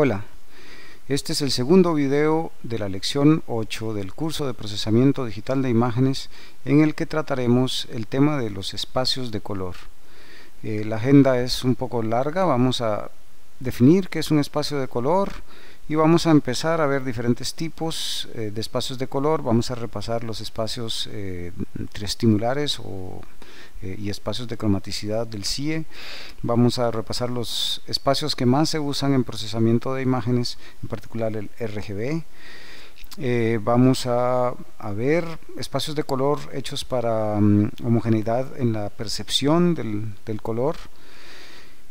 Hola, este es el segundo video de la lección 8 del curso de procesamiento digital de imágenes en el que trataremos el tema de los espacios de color. Eh, la agenda es un poco larga, vamos a definir qué es un espacio de color y vamos a empezar a ver diferentes tipos eh, de espacios de color, vamos a repasar los espacios eh, triestimulares o eh, y espacios de cromaticidad del CIE. Vamos a repasar los espacios que más se usan en procesamiento de imágenes, en particular el RGB. Eh, vamos a, ver espacios de color hechos para mm, homogeneidad en la percepción del, color.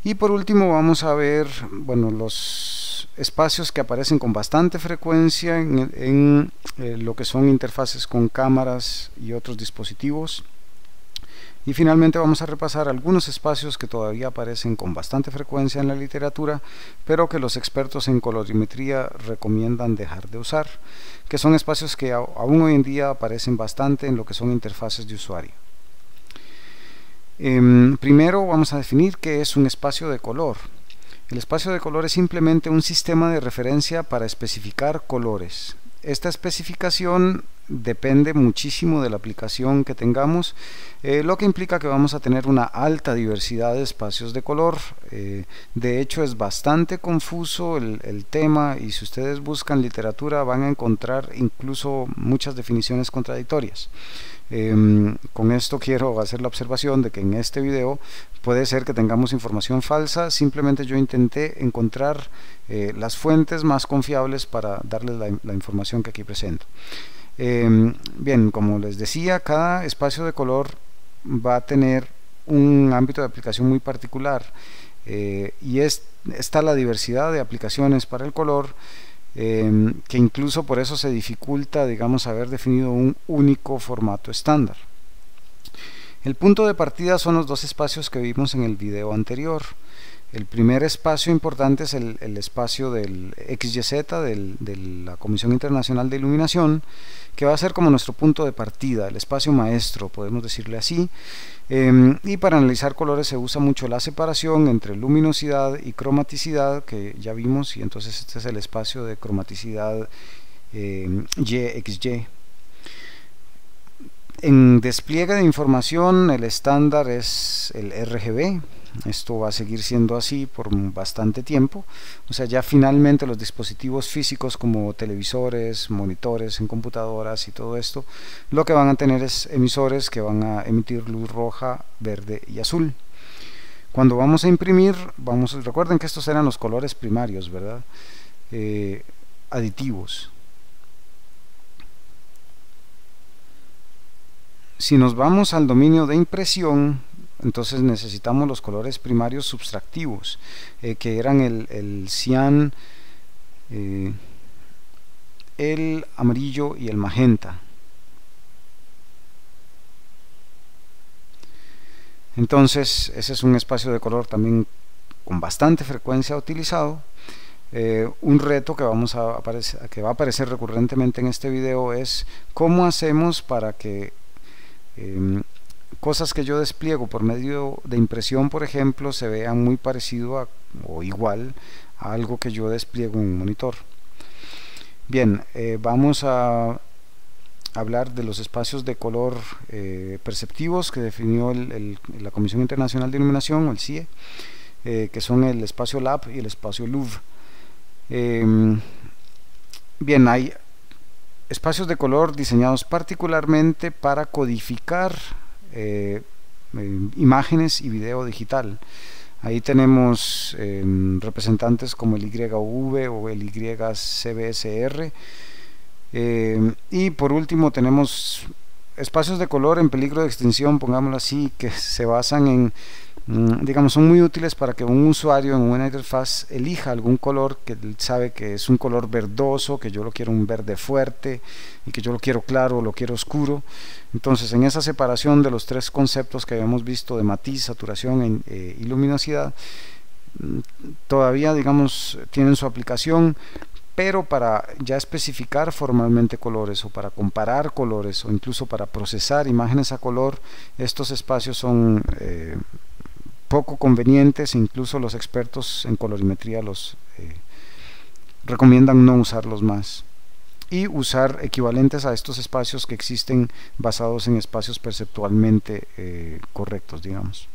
Y por último vamos a ver bueno, los espacios que aparecen con bastante frecuencia en, eh, lo que son interfaces con cámaras y otros dispositivos. Y finalmente vamos a repasar algunos espacios que todavía aparecen con bastante frecuencia en la literatura, pero que los expertos en colorimetría recomiendan dejar de usar, que son espacios que aún hoy en día aparecen bastante en lo que son interfaces de usuario. Em, primero vamos a definir qué es un espacio de color. El espacio de color es simplemente un sistema de referencia para especificar colores. Esta especificación depende muchísimo de la aplicación que tengamos, eh, lo que implica que vamos a tener una alta diversidad de espacios de color. Eh, de hecho es bastante confuso el, el, tema y si ustedes buscan literatura van a encontrar incluso muchas definiciones contradictorias. Em, con esto quiero hacer la observación de que en este video puede ser que tengamos información falsa, simplemente yo intenté encontrar eh, las fuentes más confiables para darles la información que aquí presento. Em, bien, como les decía, cada espacio de color va a tener un ámbito de aplicación muy particular eh, y es, está la diversidad de aplicaciones para el color em, que incluso por eso se dificulta, digamos, haber definido un único formato estándar. El punto de partida son los dos espacios que vimos en el video anterior. El primer espacio importante es el, espacio del XYZ, de la Comisión Internacional de Iluminación, que va a ser como nuestro punto de partida, el espacio maestro, podemos decirle así. Em, y para analizar colores se usa mucho la separación entre luminosidad y cromaticidad, que ya vimos, y entonces este es el espacio de cromaticidad eh, YXY. En despliegue de información el estándar es el RGB, esto va a seguir siendo así por bastante tiempo. O sea ya finalmente los dispositivos físicos como televisores monitores en computadoras y todo esto lo que van a tener es emisores que van a emitir luz roja verde y azul. Cuando vamos a imprimir vamos recuerden que estos eran los colores primarios verdad eh, aditivos si nos vamos al dominio de impresión entonces necesitamos los colores primarios subtractivos eh, que eran el, cian eh, el amarillo y el magenta. Entonces ese es un espacio de color también con bastante frecuencia utilizado. Eh, un reto que, vamos a aparecer, que va a aparecer recurrentemente en este video es cómo hacemos para que em, cosas que yo despliego por medio de impresión, por ejemplo, se vean muy parecido o igual a algo que yo despliego en un monitor. Bien, eh, vamos a hablar de los espacios de color eh, perceptivos que definió la Comisión Internacional de Iluminación, o el CIE, eh, que son el espacio LAB y el espacio LUV. Em, bien, hay espacios de color diseñados particularmente para codificar eh, eh, imágenes y video digital. Ahí tenemos em, representantes como el YV o el YCBSR. Em, y por último tenemos espacios de color en peligro de extinción, pongámoslo así, que se basan en digamos, son muy útiles para que un usuario en una interfaz elija algún color que sabe que es un color verdoso, que yo lo quiero un verde fuerte y que yo lo quiero claro o lo quiero oscuro. Entonces, en esa separación de los tres conceptos que habíamos visto de matiz, saturación e, y luminosidad, mm, todavía, digamos, tienen su aplicación, pero para ya especificar formalmente colores o para comparar colores o incluso para procesar imágenes a color, estos espacios son eh, poco convenientes, incluso los expertos en colorimetría los, eh, recomiendan no usarlos más y usar equivalentes a estos espacios que existen basados en espacios perceptualmente eh, correctos, digamos.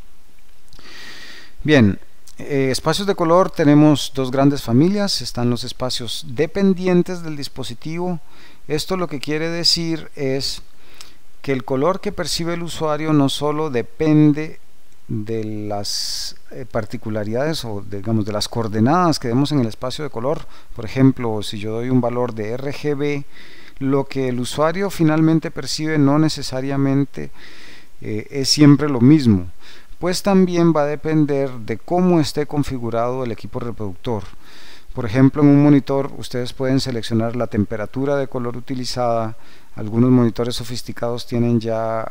Bien, eh, espacios de color tenemos dos grandes familias, están los espacios dependientes del dispositivo. Esto lo que quiere decir es que el color que percibe el usuario no solo depende de las eh, particularidades o digamos de las coordenadas que vemos en el espacio de color. Por ejemplo si yo doy un valor de RGB lo que el usuario finalmente percibe no necesariamente eh, es siempre lo mismo. Pues también va a depender de cómo esté configurado el equipo reproductor. Por ejemplo en un monitor ustedes pueden seleccionar la temperatura de color utilizada. Algunos monitores sofisticados tienen ya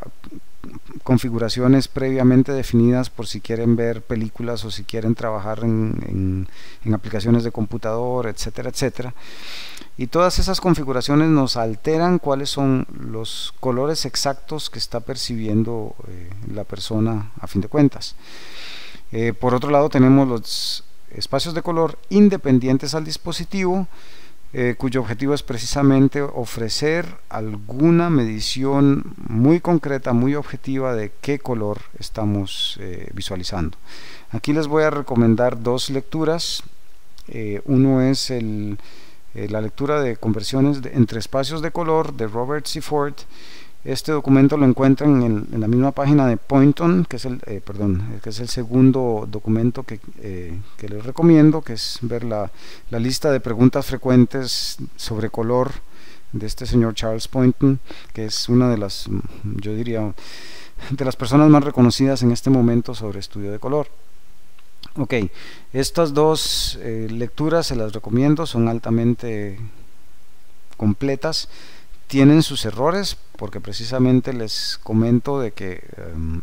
configuraciones previamente definidas por si quieren ver películas o si quieren trabajar en, aplicaciones de computador, etcétera, etcétera. Y todas esas configuraciones nos alteran cuáles son los colores exactos que está percibiendo eh, la persona a fin de cuentas. Eh, por otro lado tenemos los espacios de color independientes al dispositivo eh, cuyo objetivo es precisamente ofrecer alguna medición muy concreta, muy objetiva de qué color estamos eh, visualizando. Aquí les voy a recomendar dos lecturas. Eh, uno es la lectura de conversiones entre espacios de color de Robert C. Ford este documento lo encuentran en, la misma página de Poynton, que es el, eh, perdón, que es el segundo documento que, eh, que les recomiendo, que es ver la, la, lista de preguntas frecuentes sobre color de este señor Charles Poynton, que es una de las, yo diría, de las personas más reconocidas en este momento sobre estudio de color. Ok, estas dos eh, lecturas se las recomiendo, son altamente completas tienen sus errores porque precisamente les comento de que em,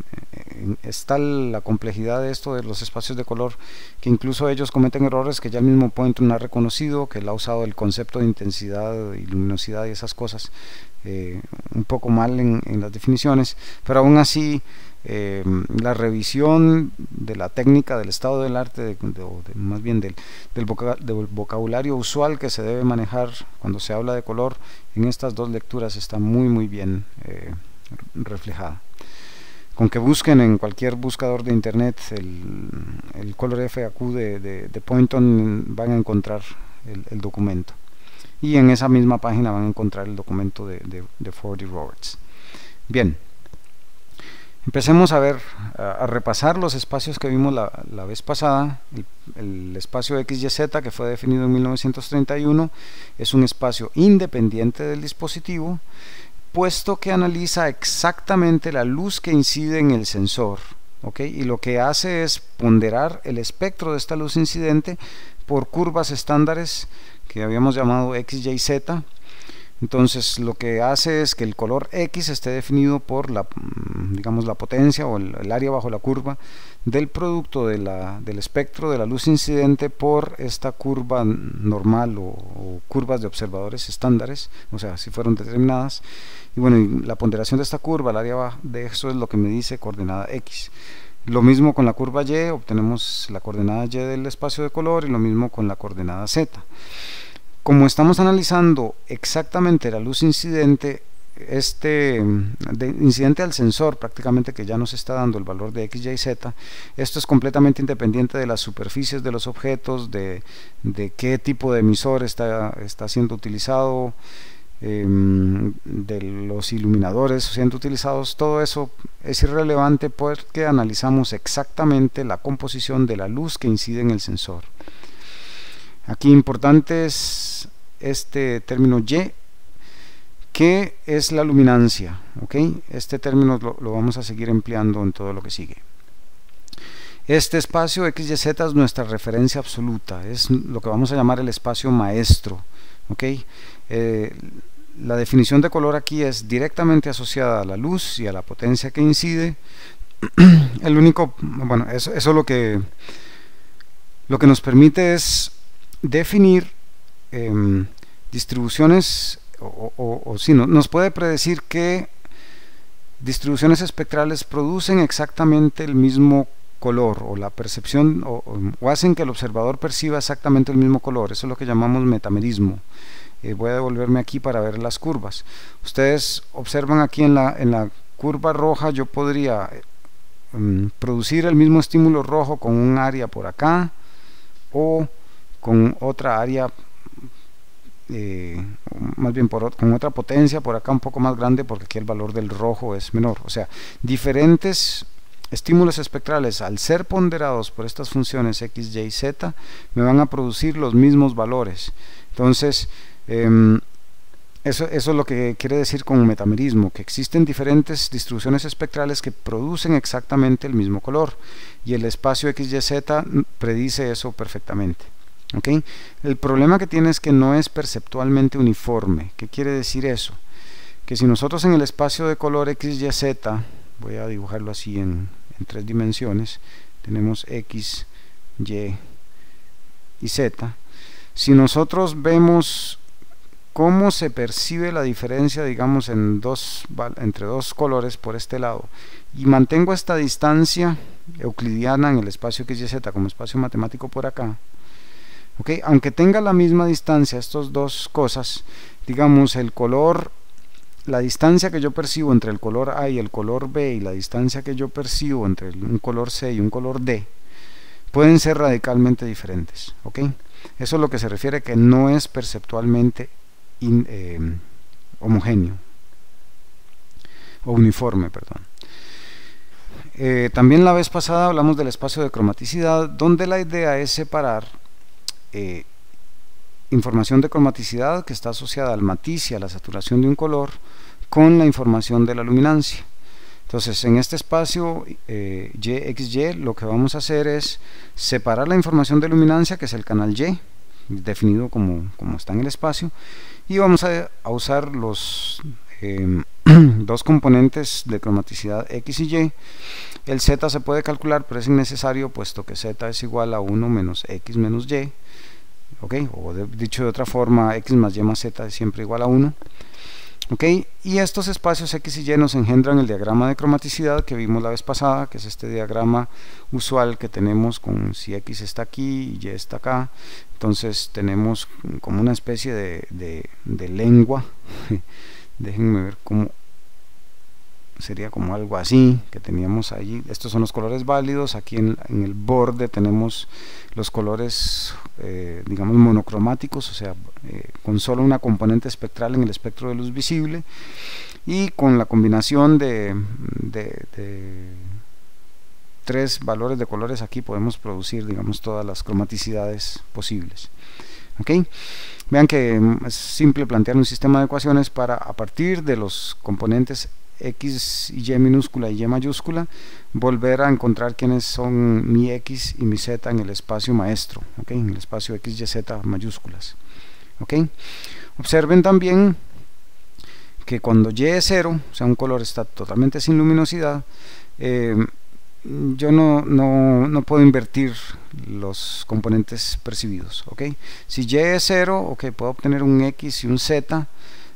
está la complejidad de esto de los espacios de color que incluso ellos cometen errores que ya el mismo no ha reconocido que él ha usado el concepto de intensidad y luminosidad y esas cosas eh, un poco mal en, en las definiciones pero aún así eh, la revisión de la técnica del estado del arte, más bien del, vocabulario usual que se debe manejar cuando se habla de color, en estas dos lecturas está muy muy bien eh, reflejada. Con que busquen en cualquier buscador de internet el, el color FAQ de, de, Poynton van a encontrar el, documento. Y en esa misma página van a encontrar el documento de, de, de Ford y Roberts. Bien. Empecemos a ver, a, repasar los espacios que vimos la, vez pasada. El, espacio XYZ que fue definido en 1931 es un espacio independiente del dispositivo, puesto que analiza exactamente la luz que incide en el sensor. Y lo que hace es ponderar el espectro de esta luz incidente por curvas estándares que habíamos llamado XYZ entonces lo que hace es que el color X esté definido por la, mm, digamos, la potencia o el, área bajo la curva del producto de la, del espectro de la luz incidente por esta curva normal o, curvas de observadores estándares, o sea, si fueron determinadas. Y bueno, la ponderación de esta curva, el área de eso es lo que me dice coordenada X. Lo mismo con la curva Y, obtenemos la coordenada Y del espacio de color y lo mismo con la coordenada Z como estamos analizando exactamente la luz incidente, este de incidente al sensor prácticamente que ya nos está dando el valor de x, y, z, esto es completamente independiente de las superficies de los objetos, de, de qué tipo de emisor está, está siendo utilizado, em, de los iluminadores siendo utilizados, todo eso es irrelevante porque analizamos exactamente la composición de la luz que incide en el sensor. Aquí importante es este término Y, que es la luminancia. ¿ok? Este término lo, vamos a seguir empleando en todo lo que sigue. Este espacio XYZ es nuestra referencia absoluta, es lo que vamos a llamar el espacio maestro. ¿ok? Eh, la definición de color aquí es directamente asociada a la luz y a la potencia que incide. El único, bueno, eso, eso lo que lo que nos permite es definir em, distribuciones o, si no, nos puede predecir que distribuciones espectrales producen exactamente el mismo color o la percepción o, hacen que el observador perciba exactamente el mismo color. Eso es lo que llamamos metamerismo. Eh, voy a devolverme aquí para ver las curvas. Ustedes observan aquí en la, en la curva roja yo podría mm, producir el mismo estímulo rojo con un área por acá o con otra área eh, más bien con otra potencia por acá un poco más grande porque aquí el valor del rojo es menor o sea diferentes estímulos espectrales al ser ponderados por estas funciones x, y, z me van a producir los mismos valores entonces em, eso, eso, es lo que quiere decir con metamerismo, que existen diferentes distribuciones espectrales que producen exactamente el mismo color y el espacio x, y, z predice eso perfectamente. El problema que tiene es que no es perceptualmente uniforme. ¿Qué quiere decir eso? Que si nosotros en el espacio de color x, y, z, voy a dibujarlo así en, tres dimensiones, tenemos x, y y z, si nosotros vemos cómo se percibe la diferencia, digamos, en dos, entre dos colores por este lado, y mantengo esta distancia euclidiana en el espacio x, y, z como espacio matemático por acá, aunque tenga la misma distancia estas dos cosas digamos el color la distancia que yo percibo entre el color A y el color B y la distancia que yo percibo entre un color C y un color D pueden ser radicalmente diferentes eso es lo que se refiere que no es perceptualmente em, homogéneo o uniforme perdón. Eh, también la vez pasada hablamos del espacio de cromaticidad donde la idea es separar eh, información de cromaticidad que está asociada al matiz y a la saturación de un color con la información de la luminancia. Entonces, en este espacio eh, YXY lo que vamos a hacer es separar la información de luminancia, que es el canal Y, definido como, como está en el espacio, y vamos a, usar los em, dos componentes de cromaticidad X y Y. El Z se puede calcular, pero es innecesario, puesto que Z es igual a 1 menos X menos Y ok o dicho de otra forma x más y más z es siempre igual a 1 ok y estos espacios x y y nos engendran el diagrama de cromaticidad que vimos la vez pasada que es este diagrama usual que tenemos con si x está aquí y y está acá. Entonces tenemos como una especie de, de, de lengua. Déjenme ver cómo sería como algo así que teníamos allí. Estos son los colores válidos. Aquí en, el borde tenemos los colores eh, digamos monocromáticos o sea eh, con solo una componente espectral en el espectro de luz visible y con la combinación de, tres valores de colores aquí podemos producir digamos todas las cromaticidades posibles. ¿ok? Vean que es simple plantear un sistema de ecuaciones para a partir de los componentes X y Y minúscula y Y mayúscula, volver a encontrar quiénes son mi X y mi Z en el espacio maestro, en el espacio X, Y, Z mayúsculas. Observen también que cuando Y es cero, o sea un color está totalmente sin luminosidad, eh, yo no, no, no, puedo invertir los componentes percibidos. Si Y es cero, puedo obtener un X y un Z,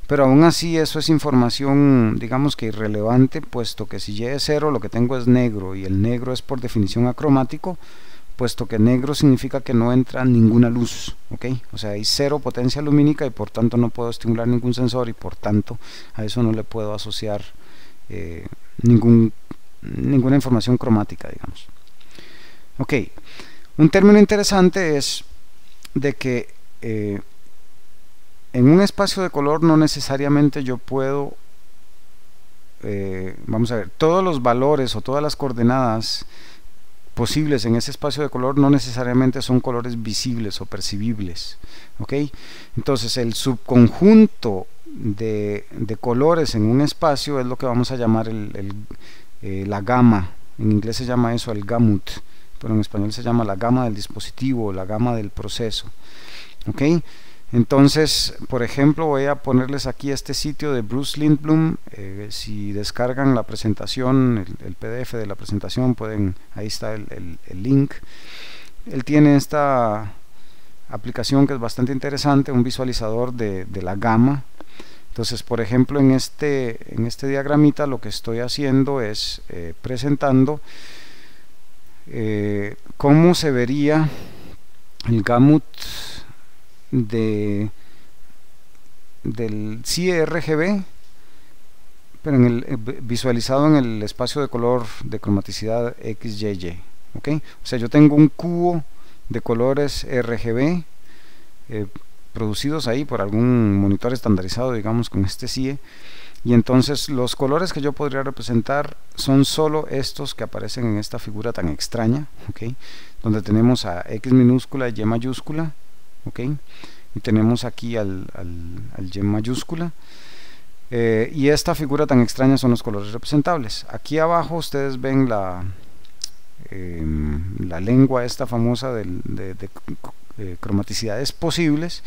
pero aún así eso es información digamos que irrelevante puesto que si Y es cero lo que tengo es negro y el negro es por definición acromático puesto que negro significa que no entra ninguna luz o sea hay cero potencia lumínica y por tanto no puedo estimular ningún sensor y por tanto a eso no le puedo asociar eh, ningún, ninguna información cromática digamos. Ok un término interesante es de que eh, en un espacio de color no necesariamente yo puedo eh, vamos a ver todos los valores o todas las coordenadas posibles en ese espacio de color no necesariamente son colores visibles o percibibles entonces el subconjunto de, colores en un espacio es lo que vamos a llamar el, eh, la gama. En inglés se llama eso el gamut pero en español se llama la gama del dispositivo la gama del proceso ok entonces, por ejemplo, voy a ponerles aquí este sitio de Bruce Lindblom. Eh, si descargan la presentación, el, PDF de la presentación, pueden, ahí está el, link. Él tiene esta aplicación que es bastante interesante, un visualizador de, la gama. Entonces, por ejemplo, en este, en este diagramita lo que estoy haciendo es eh, presentando eh, cómo se vería el gamut de del CRGB pero en el, eh, visualizado en el espacio de color de cromaticidad XYY ¿ok? o sea yo tengo un cubo de colores RGB eh, producidos ahí por algún monitor estandarizado digamos con este CIE y entonces los colores que yo podría representar son solo estos que aparecen en esta figura tan extraña donde tenemos a X minúscula y Y mayúscula ¿ok? y tenemos aquí al, al, Y mayúscula. Eh, y esta figura tan extraña son los colores representables. Aquí abajo ustedes ven la em, la lengua esta famosa de, de eh, cromaticidades posibles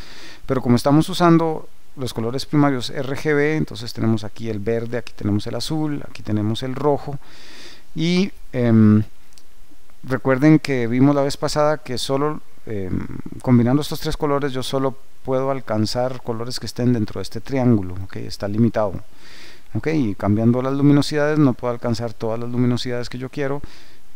pero como estamos usando los colores primarios RGB entonces tenemos aquí el verde aquí tenemos el azul aquí tenemos el rojo. Y em, recuerden que vimos la vez pasada que solo em, combinando estos tres colores yo solo puedo alcanzar colores que estén dentro de este triángulo que está limitado y cambiando las luminosidades no puedo alcanzar todas las luminosidades que yo quiero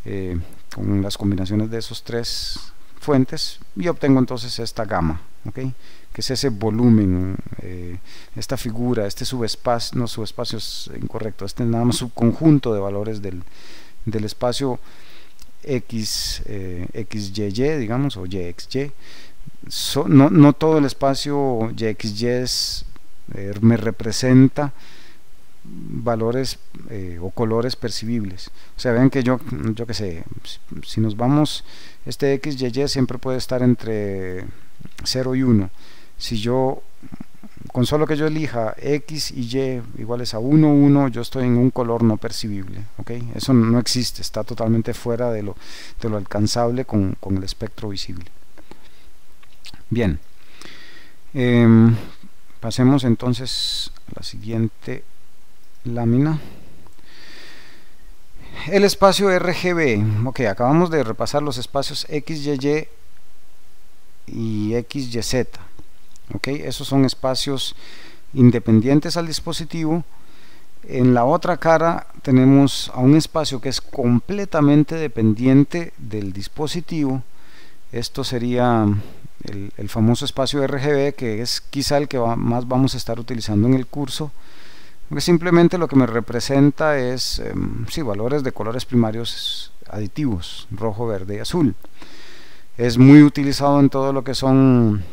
eh, con las combinaciones de esos tres fuentes y obtengo entonces esta gama que es ese volumen eh, esta figura este subespacio no subespacio es incorrecto este nada más subconjunto de valores del, del espacio x eh, xyy digamos o yxy no, no, todo el espacio yxy es, eh, me representa valores eh, o colores percibibles. O sea vean que yo yo que sé si nos vamos este xy siempre puede estar entre 0 y 1 si yo con solo que yo elija x y y iguales a 1, 1, yo estoy en un color no percibible. Eso no existe, está totalmente fuera de lo, de lo alcanzable con, con el espectro visible. Bien, eh, pasemos entonces a la siguiente lámina. El espacio RGB, ok, acabamos de repasar los espacios XYY y XYZ. Esos son espacios independientes al dispositivo. En la otra cara tenemos a un espacio que es completamente dependiente del dispositivo. Esto sería el, famoso espacio RGB que es quizá el que más vamos a estar utilizando en el curso porque simplemente lo que me representa es em, sí, valores de colores primarios aditivos rojo, verde y azul es muy utilizado en todo lo que son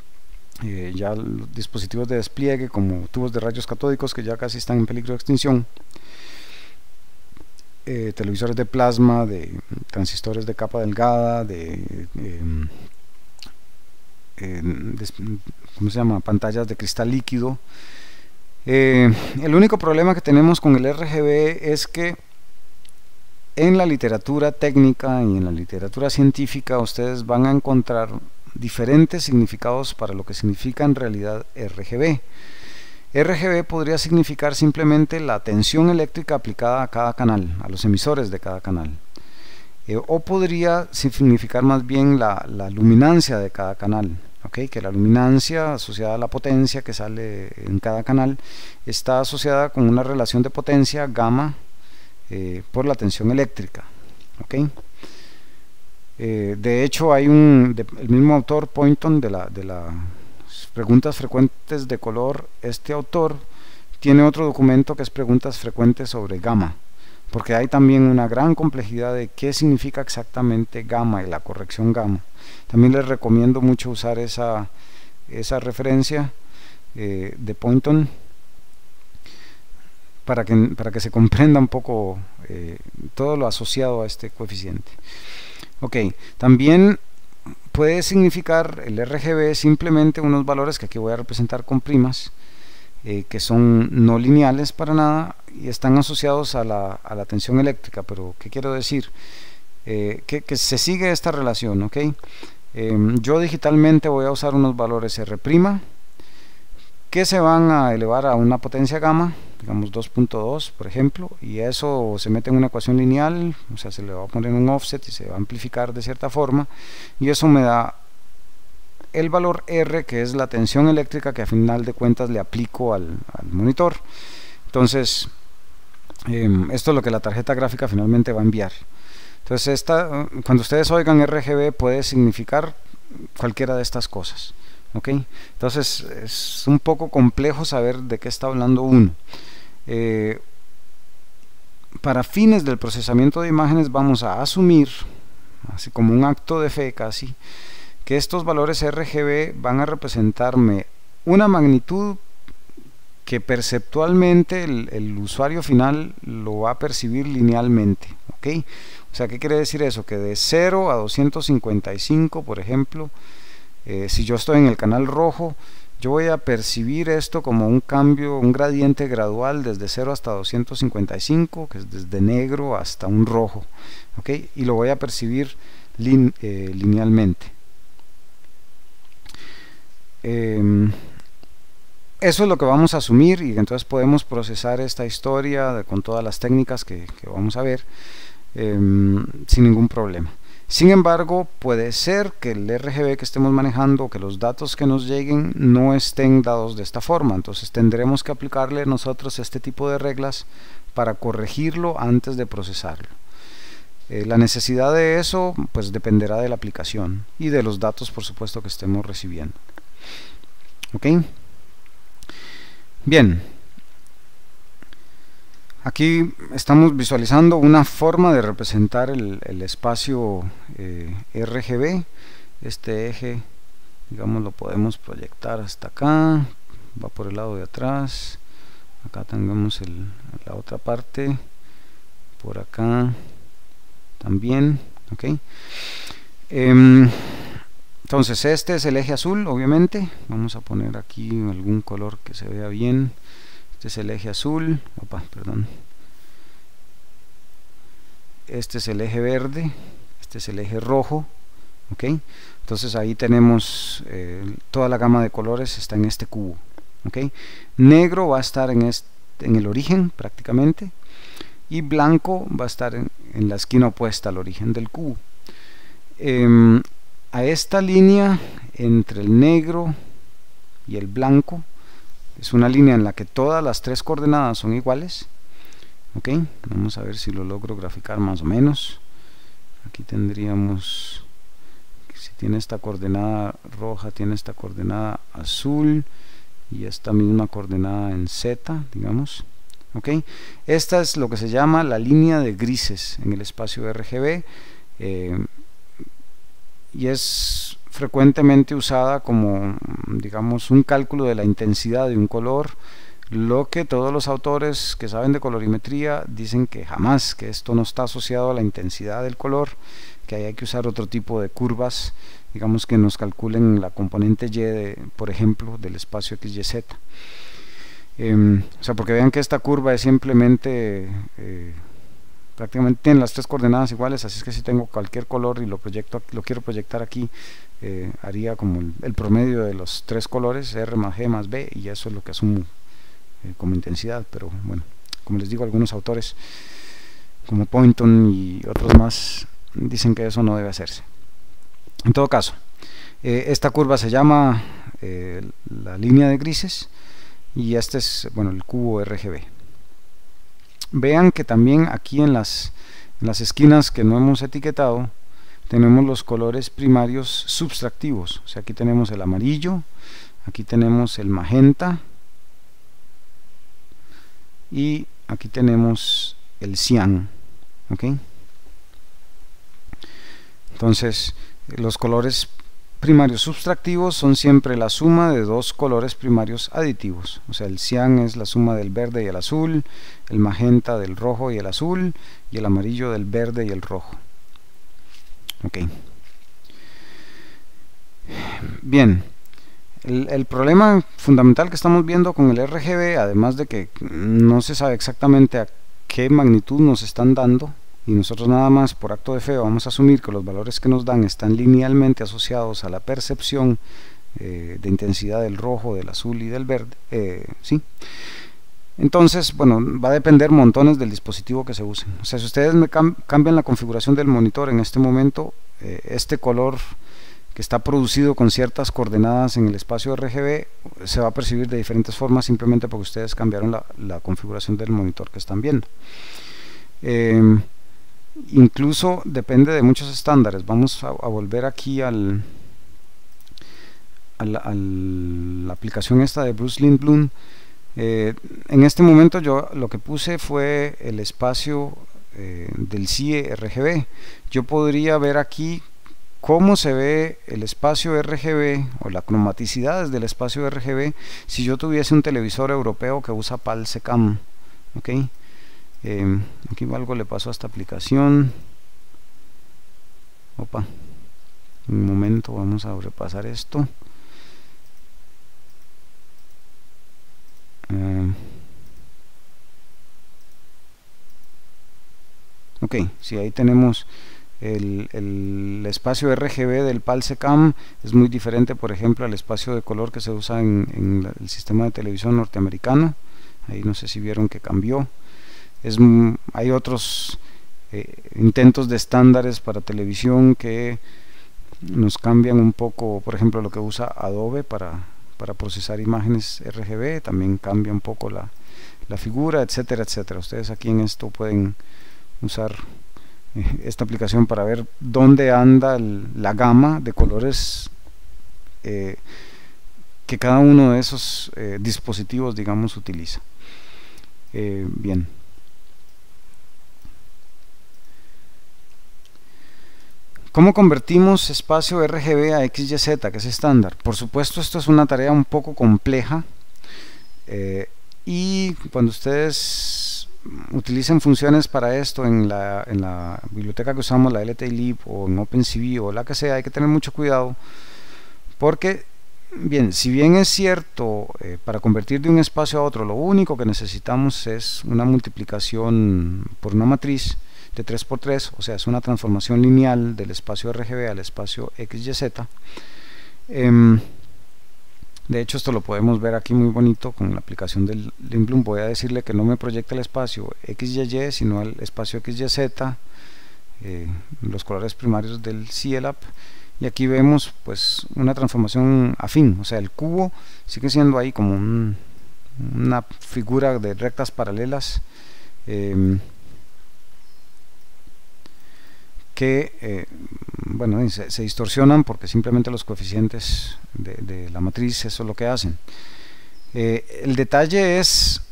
eh, ya dispositivos de despliegue como tubos de rayos catódicos que ya casi están en peligro de extinción eh, televisores de plasma, de transistores de capa delgada, de em, ¿cómo se llama? pantallas de cristal líquido. Eh, el único problema que tenemos con el RGB es que en la literatura técnica y en la literatura científica ustedes van a encontrar diferentes significados para lo que significa en realidad RGB. RGB podría significar simplemente la tensión eléctrica aplicada a cada canal, a los emisores de cada canal. Eh, o podría significar más bien la, luminancia de cada canal que la luminancia asociada a la potencia que sale en cada canal está asociada con una relación de potencia gamma eh, por la tensión eléctrica. Eh, de hecho, hay un, el mismo autor, Poynton, de, de las preguntas frecuentes de color, este autor tiene otro documento que es preguntas frecuentes sobre gamma porque hay también una gran complejidad de qué significa exactamente gamma y la corrección gamma. También les recomiendo mucho usar esa, esa referencia eh, de Poynton para que, para que se comprenda un poco eh, todo lo asociado a este coeficiente. Ok, también puede significar el RGB simplemente unos valores que aquí voy a representar con primas eh, que son no lineales para nada y están asociados a la, a la tensión eléctrica pero ¿qué quiero decir? Eh, que, se sigue esta relación ok em, yo digitalmente voy a usar unos valores R' que se van a elevar a una potencia gamma digamos 2.2 por ejemplo y eso se mete en una ecuación lineal o sea se le va a poner un offset y se va a amplificar de cierta forma y eso me da el valor R que es la tensión eléctrica que a final de cuentas le aplico al, monitor entonces em, esto es lo que la tarjeta gráfica finalmente va a enviar Entonces, esta, cuando ustedes oigan RGB puede significar cualquiera de estas cosas. ¿ok? Entonces, es un poco complejo saber de qué está hablando uno. Eh, para fines del procesamiento de imágenes vamos a asumir, así como un acto de fe casi, que estos valores RGB van a representarme una magnitud que perceptualmente el, usuario final lo va a percibir linealmente. ¿ok? O sea, ¿qué quiere decir eso? Que de 0 a 255, por ejemplo, eh, si yo estoy en el canal rojo, yo voy a percibir esto como un cambio, un gradiente gradual desde 0 hasta 255, que es desde negro hasta un rojo, ¿ok? Y lo voy a percibir eh, linealmente. Em, eso es lo que vamos a asumir y entonces podemos procesar esta historia con todas las técnicas que, vamos a ver em, sin ningún problema. Sin embargo, puede ser que el RGB que estemos manejando, que los datos que nos lleguen no estén dados de esta forma. Entonces tendremos que aplicarle nosotros este tipo de reglas para corregirlo antes de procesarlo. Eh, la necesidad de eso pues dependerá de la aplicación y de los datos por supuesto que estemos recibiendo. ¿Ok? Bien, Aquí estamos visualizando una forma de representar el, espacio eh, RGB. Este eje, digamos, lo podemos proyectar hasta acá, va por el lado de atrás. Acá tenemos la otra parte, por acá también. ok em, entonces este es el eje azul, obviamente. Vamos a poner aquí algún color que se vea bien este es el eje azul opa, perdón. Este es el eje verde este es el eje rojo ok. Entonces ahí tenemos eh, toda la gama de colores está en este cubo ok. Negro va a estar en, este, en el origen prácticamente y blanco va a estar en, la esquina opuesta al origen del cubo. Em, a esta línea entre el negro y el blanco es una línea en la que todas las tres coordenadas son iguales. Ok vamos a ver si lo logro graficar más o menos. Aquí tendríamos si tiene esta coordenada roja tiene esta coordenada azul y esta misma coordenada en z digamos. Ok esta es lo que se llama la línea de grises en el espacio RGB eh, y es frecuentemente usada como digamos un cálculo de la intensidad de un color lo que todos los autores que saben de colorimetría dicen que jamás que esto no está asociado a la intensidad del color que hay que usar otro tipo de curvas digamos que nos calculen la componente y de, por ejemplo del espacio xyz em, o sea porque vean que esta curva es simplemente eh, prácticamente tienen las tres coordenadas iguales así es que si tengo cualquier color y lo proyecto lo quiero proyectar aquí eh, haría como el, promedio de los tres colores R más G más B y eso es lo que asumo eh, como intensidad pero bueno como les digo algunos autores como Poynton y otros más dicen que eso no debe hacerse. En todo caso eh, esta curva se llama la línea de grises y este es bueno el cubo RGB vean que también aquí en las, en las esquinas que no hemos etiquetado tenemos los colores primarios subtractivos. O sea aquí tenemos el amarillo aquí tenemos el magenta y aquí tenemos el cian ¿ok? entonces los colores primarios subtractivos son siempre la suma de dos colores primarios aditivos. O sea el cian es la suma del verde y el azul el magenta del rojo y el azul y el amarillo del verde y el rojo ok bien el, problema fundamental que estamos viendo con el RGB además de que no se sabe exactamente a qué magnitud nos están dando y nosotros nada más por acto de fe vamos a asumir que los valores que nos dan están linealmente asociados a la percepción eh, de intensidad del rojo, del azul y del verde eh, ¿sí? Entonces bueno va a depender montones del dispositivo que se use. O sea si ustedes me cambian la configuración del monitor en este momento eh, este color que está producido con ciertas coordenadas en el espacio RGB se va a percibir de diferentes formas simplemente porque ustedes cambiaron la, configuración del monitor que están viendo. Em, incluso depende de muchos estándares. Vamos a, volver aquí al, a la aplicación esta de Bruce Lindblom eh, en este momento yo lo que puse fue el espacio eh, del CIE RGB yo podría ver aquí cómo se ve el espacio RGB o la cromaticidad del espacio RGB si yo tuviese un televisor europeo que usa PAL-SECAM ok eh, aquí algo le pasó a esta aplicación. Opa un momento vamos a repasar esto eh, ok si ahí tenemos el, el, espacio RGB del PAL-SECAM. Es muy diferente por ejemplo al espacio de color que se usa en, en el sistema de televisión norteamericano. Ahí no sé si vieron que cambió. Es, hay otros eh, intentos de estándares para televisión que nos cambian un poco, por ejemplo lo que usa Adobe para, para procesar imágenes RGB, también cambia un poco la, la figura, etcétera, etcétera. Ustedes aquí en esto pueden usar eh, esta aplicación para ver dónde anda la gama de colores eh, que cada uno de esos dispositivos digamos utiliza. bien. ¿Cómo convertimos espacio RGB a XYZ, que es estándar? Por supuesto, esto es una tarea un poco compleja eh, y cuando ustedes utilicen funciones para esto en la, en la biblioteca que usamos, la LTLib o en OpenCV o la que sea, hay que tener mucho cuidado porque, bien, si bien es cierto, eh, para convertir de un espacio a otro, lo único que necesitamos es una multiplicación por una matriz, de 3x3, o sea, es una transformación lineal del espacio RGB al espacio XYZ. Em, de hecho, esto lo podemos ver aquí muy bonito con la aplicación del Lindblom. Voy a decirle que no me proyecta el espacio XYY, sino el espacio XYZ, eh, los colores primarios del CLAP. Y aquí vemos pues una transformación afín, o sea, el cubo sigue siendo ahí como una figura de rectas paralelas. Em, que eh, bueno, se, distorsionan porque simplemente los coeficientes de, la matriz eso es lo que hacen. Eh, el detalle es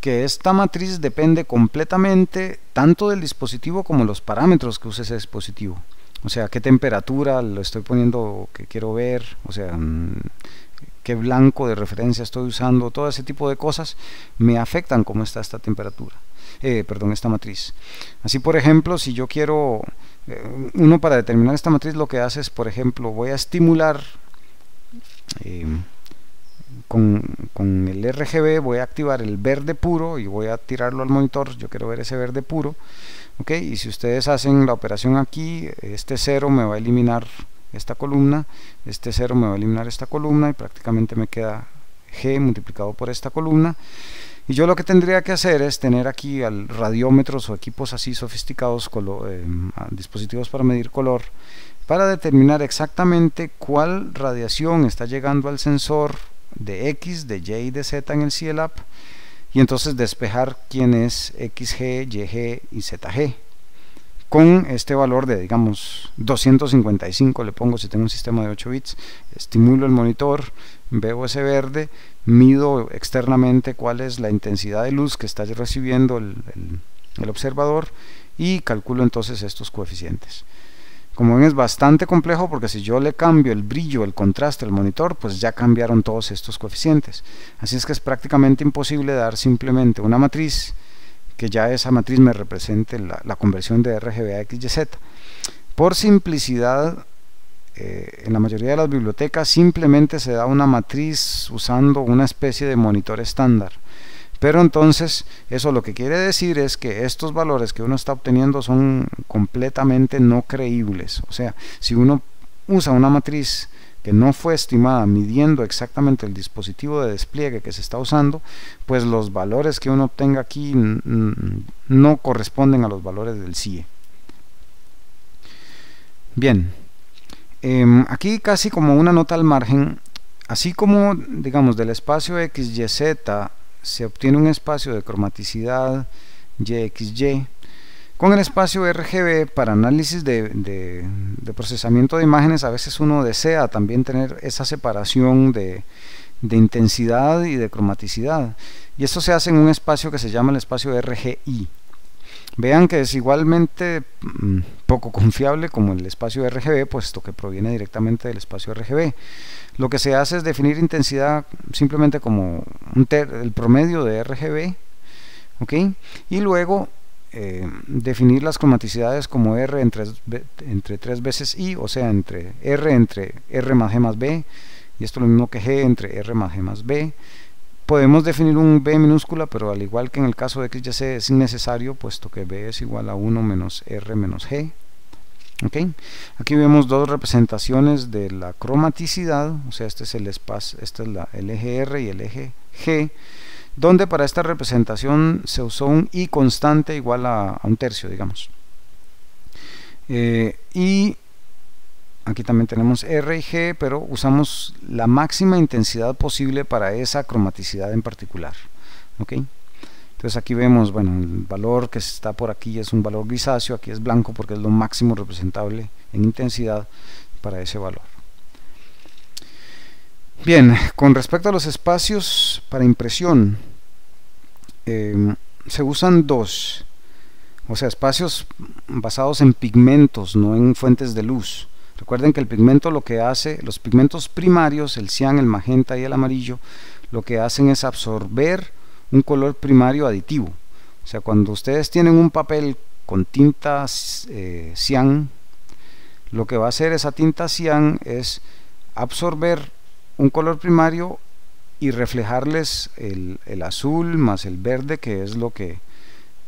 que esta matriz depende completamente tanto del dispositivo como los parámetros que use ese dispositivo. O sea, qué temperatura lo estoy poniendo que quiero ver, o sea, mm, qué blanco de referencia estoy usando, todo ese tipo de cosas me afectan cómo está esta temperatura, eh, perdón, esta matriz. Así, por ejemplo, si yo quiero eh, uno para determinar esta matriz lo que hace es, por ejemplo, voy a estimular eh, con, el RGB, voy a activar el verde puro y voy a tirarlo al monitor, yo quiero ver ese verde puro, ok, y si ustedes hacen la operación aquí, este 0 me va a eliminar esta columna, este 0 me va a eliminar esta columna y prácticamente me queda G multiplicado por esta columna y yo lo que tendría que hacer es tener aquí al radiómetros o equipos así sofisticados, eh, dispositivos para medir color, para determinar exactamente cuál radiación está llegando al sensor de X, de Y y de Z en el CLAP y entonces despejar quién es XG, YG y ZG con este valor de digamos 255 le pongo si tengo un sistema de 8 bits estimulo el monitor veo ese verde mido externamente cuál es la intensidad de luz que está recibiendo el, observador y calculo entonces estos coeficientes como ven es bastante complejo porque si yo le cambio el brillo, el contraste al monitor, pues ya cambiaron todos estos coeficientes. Así es que es prácticamente imposible dar simplemente una matriz que ya esa matriz me represente la, conversión de RGB a XYZ. Por simplicidad, eh, en la mayoría de las bibliotecas simplemente se da una matriz usando una especie de monitor estándar. Pero entonces eso lo que quiere decir es que estos valores que uno está obteniendo son completamente no creíbles. O sea, si uno usa una matriz que no fue estimada midiendo exactamente el dispositivo de despliegue que se está usando, pues los valores que uno obtenga aquí no corresponden a los valores del CIE. Bien, em, aquí casi como una nota al margen, así como digamos del espacio XYZ se obtiene un espacio de cromaticidad YXY, Con el espacio RGB para análisis de, procesamiento de imágenes a veces uno desea también tener esa separación de, de intensidad y de cromaticidad. Y esto se hace en un espacio que se llama el espacio RGI vean que es igualmente mm, poco confiable como el espacio RGB puesto que proviene directamente del espacio RGB lo que se hace es definir intensidad simplemente como el promedio de RGB ¿ok? y luego eh, definir las cromaticidades como R entre, entre tres veces I, o sea, entre R entre R más G más B, y esto es lo mismo que G entre R más G más B. Podemos definir un B minúscula, pero al igual que en el caso de X y C es innecesario, puesto que B es igual a 1 menos R menos G. Okay. Aquí vemos dos representaciones de la cromaticidad, o sea, este es el espacio, este es la, el eje R y el eje G, donde para esta representación se usó un i constante igual a, un tercio, digamos. Eh, y aquí también tenemos R y G, pero usamos la máxima intensidad posible para esa cromaticidad en particular. ¿ok? Entonces aquí vemos, bueno, el valor que está por aquí es un valor grisáceo, aquí es blanco porque es lo máximo representable en intensidad para ese valor. Bien, con respecto a los espacios para impresión, em, se usan dos, o sea, espacios basados en pigmentos, no en fuentes de luz. Recuerden que el pigmento lo que hace, los pigmentos primarios, el cian, el magenta y el amarillo, lo que hacen es absorber un color primario aditivo. O sea, cuando ustedes tienen un papel con tinta eh, cian, lo que va a hacer esa tinta cian es absorber un color primario y reflejarles el, azul más el verde que es lo que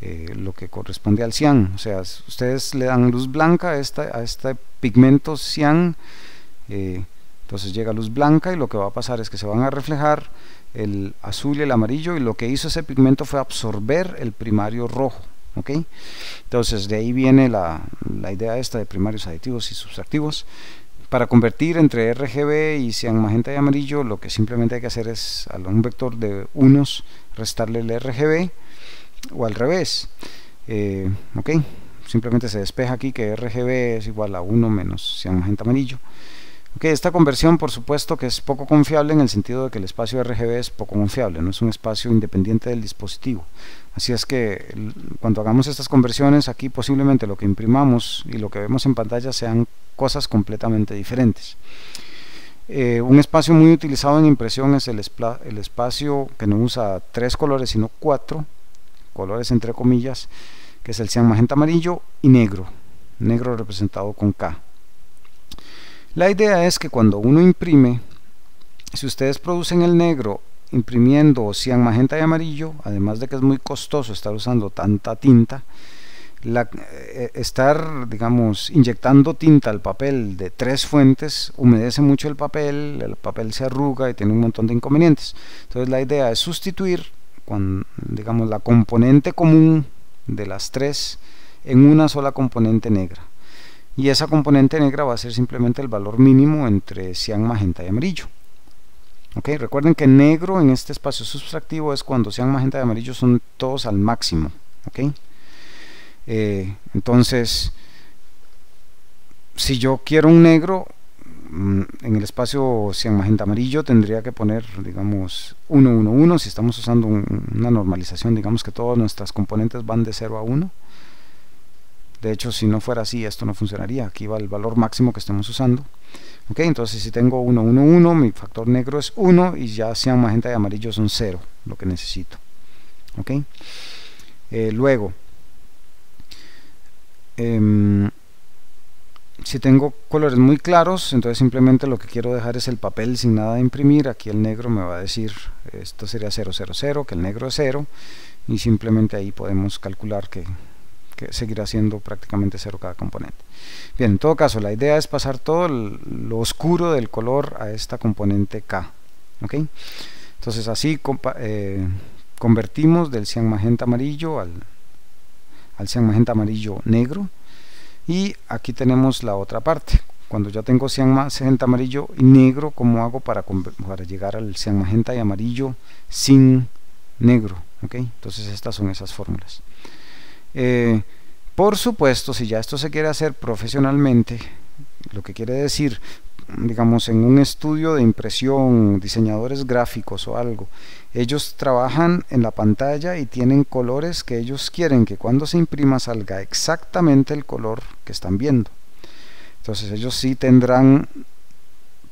eh, lo que corresponde al cian. O sea ustedes le dan luz blanca a, a este pigmento cian eh, entonces llega luz blanca y lo que va a pasar es que se van a reflejar el azul y el amarillo y lo que hizo ese pigmento fue absorber el primario rojo entonces de ahí viene la, la idea esta de primarios aditivos y subtractivos para convertir entre RGB y cian, magenta y amarillo, lo que simplemente hay que hacer es a un vector de unos restarle el RGB o al revés. Eh, ok, simplemente se despeja aquí que RGB es igual a 1 menos cian, magenta, amarillo. Ok, esta conversión por supuesto que es poco confiable en el sentido de que el espacio RGB es poco confiable, no es un espacio independiente del dispositivo. Así es que cuando hagamos estas conversiones aquí posiblemente lo que imprimamos y lo que vemos en pantalla sean cosas completamente diferentes. Eh, un espacio muy utilizado en impresión es el, el, espacio que no usa tres colores sino cuatro colores entre comillas que es el cian magenta amarillo y negro negro representado con K la idea es que cuando uno imprime si ustedes producen el negro imprimiendo cian magenta y amarillo además de que es muy costoso estar usando tanta tinta la, eh, estar, digamos, inyectando tinta al papel de tres fuentes humedece mucho el papel, el papel se arruga y tiene un montón de inconvenientes. Entonces la idea es sustituir, digamos, la componente común de las tres en una sola componente negra. Y esa componente negra va a ser simplemente el valor mínimo entre cian, magenta y amarillo. Okay, recuerden que negro en este espacio sustractivo es cuando cian, magenta y amarillo son todos al máximo. Okay. Eh, entonces si yo quiero un negro en el espacio cian magenta amarillo tendría que poner digamos 1 1 1 si estamos usando una normalización digamos que todas nuestras componentes van de 0 a 1 de hecho si no fuera así esto no funcionaría. Aquí va el valor máximo que estemos usando. Ok entonces si tengo 1 1 1 mi factor negro es 1 y ya cian magenta y amarillo son 0 lo que necesito. Ok. Eh, luego Em, si tengo colores muy claros entonces simplemente lo que quiero dejar es el papel sin nada de imprimir. Aquí el negro me va a decir esto sería 000 que el negro es 0 y simplemente ahí podemos calcular que, seguirá siendo prácticamente 0 cada componente. Bien en todo caso la idea es pasar todo lo oscuro del color a esta componente K ¿ok? entonces así eh, convertimos del cian magenta amarillo al, al cian magenta amarillo negro y aquí tenemos la otra parte cuando ya tengo cian magenta amarillo y negro ¿cómo hago para, para llegar al cian magenta y amarillo sin negro? ¿ok? entonces estas son esas fórmulas eh, Por supuesto, si ya esto se quiere hacer profesionalmente, lo que quiere decir, digamos, en un estudio de impresión, diseñadores gráficos o algo, ellos trabajan en la pantalla y tienen colores que ellos quieren que cuando se imprima salga exactamente el color que están viendo. Entonces ellos sí tendrán